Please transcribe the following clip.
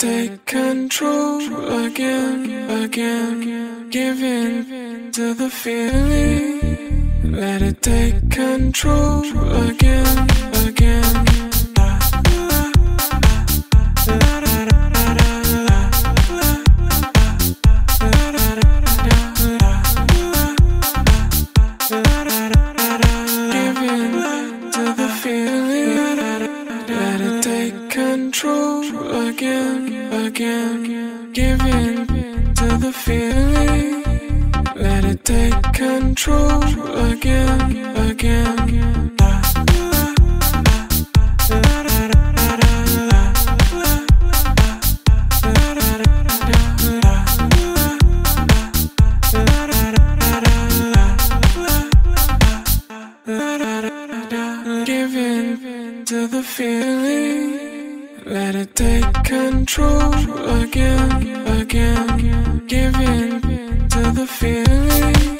Take control again, again. Give in to the feeling. Let it take control again, again. Control again, again. Give in to the feeling. Let it take control again, again. Give in to the feeling. Let it take control again, again. Give in to the feeling.